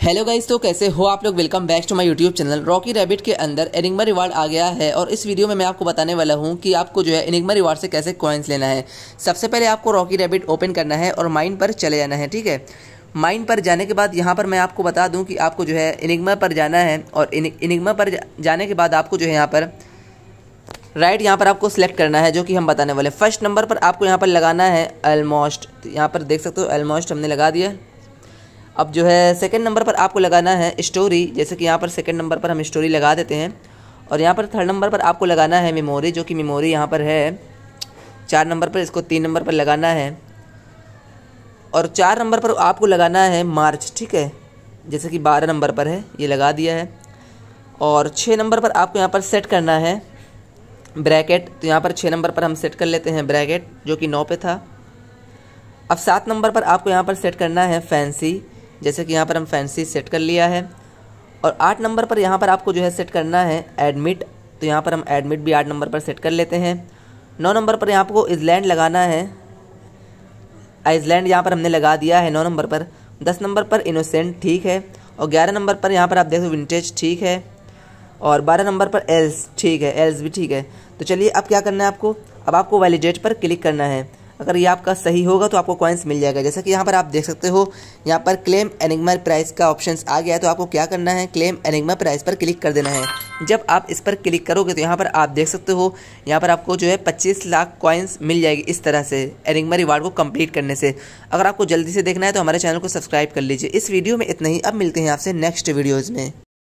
Hello guys तो कैसे हो आप लोग? Welcome back to my YouTube channel Rocky Rabbit के अंदर एनिग्मा रिवार्ड आ गया है और इस वीडियो में मैं आपको बताने वाला हूँ कि आपको जो है एनिग्मा रिवार्ड से कैसे कॉइन्स लेना है। सबसे पहले आपको रॉकी रैबिट ओपन करना है और माइन पर चले जाना है, ठीक है? माइन पर जाने के बाद यहाँ पर मैं आपको बता दूँ कि आपको जो है इनिग्मा पर जाना है और इनिग्मा पर जाने के बाद आपको जो है यहाँ पर राइट right यहाँ पर आपको सिलेक्ट करना है, जो कि हम बताने वाले फ़र्स्ट नंबर पर आपको यहाँ पर लगाना है ऑलमोस्ट यहाँ पर देख सकते हो ऑलमोस्ट हमने लगा दिया। अब जो है सेकंड नंबर पर आपको लगाना है स्टोरी जैसे कि यहाँ पर सेकंड नंबर पर हम स्टोरी लगा देते हैं और यहाँ पर थर्ड नंबर पर आपको लगाना है मेमोरी जो कि मेमोरी यहाँ पर है चार नंबर पर इसको तीन नंबर पर लगाना है और चार नंबर पर आपको लगाना है मार्च ठीक है जैसे कि बारह नंबर पर है ये लगा दिया है और छः नंबर पर आपको यहाँ पर सेट करना है ब्रैकेट तो यहाँ पर छः नंबर पर हम सेट कर लेते हैं ब्रैकेट जो कि नौ पे था अब सात नंबर पर आपको यहाँ पर सेट करना है फैंसी जैसे कि यहाँ पर हम फैंसी सेट कर लिया है। और आठ नंबर पर यहाँ पर आपको जो है सेट करना है एडमिट तो यहाँ पर हम एडमिट भी आठ नंबर पर सेट कर लेते हैं। नौ नंबर पर यहाँ आपको इजलैंड लगाना है। आइसलैंड यहाँ पर हमने लगा दिया है नौ नंबर पर। दस नंबर पर इनोसेंट ठीक है। और ग्यारह नंबर पर यहाँ पर आप देखो विंटेज ठीक है। और बारह नंबर पर एल्स ठीक है। एल्स भी ठीक है। तो चलिए अब क्या करना है आपको? अब आपको वैलिडेट पर क्लिक करना है। अगर ये आपका सही होगा तो आपको कॉइन्स मिल जाएगा। जैसा कि यहाँ पर आप देख सकते हो, यहाँ पर क्लेम एनिग्मा प्राइस का ऑप्शन आ गया है तो आपको क्या करना है? क्लेम एनिग्मा प्राइस पर क्लिक कर देना है। जब आप इस पर क्लिक करोगे तो यहाँ पर आप देख सकते हो, यहाँ पर आपको जो है 25 लाख कॉइन्स मिल जाएगी इस तरह से एनिग्मा रिवार्ड को कंप्लीट करने से। अगर आपको जल्दी से देखना है तो हमारे चैनल को सब्सक्राइब कर लीजिए। इस वीडियो में इतना ही। अब मिलते हैं आपसे नेक्स्ट वीडियोज़ में।